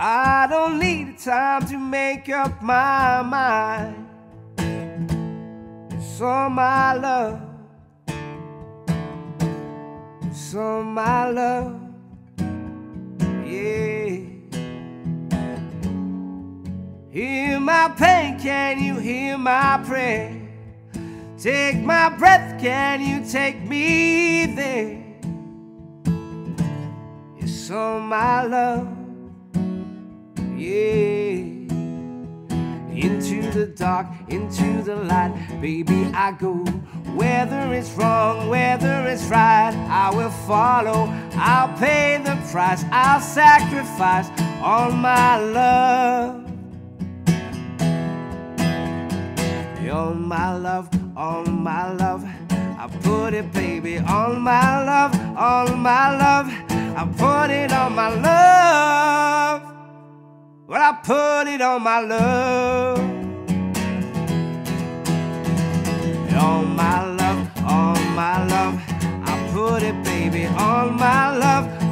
I don't need time to make up my mind. All my love. All my love. Yeah. Hear my pain, can you hear my prayer? Take my breath, can you take me there? It's all my love yeah. Into the dark, into the light, baby, I go. Whether it's wrong, whether it's right, I will follow. I'll pay the price, I'll sacrifice all my love. All my love, all my love. I put it, baby, on my love, on my love. I put it on my love. Well, I put it on my love. On my love, on my love. I put it, baby, on my love.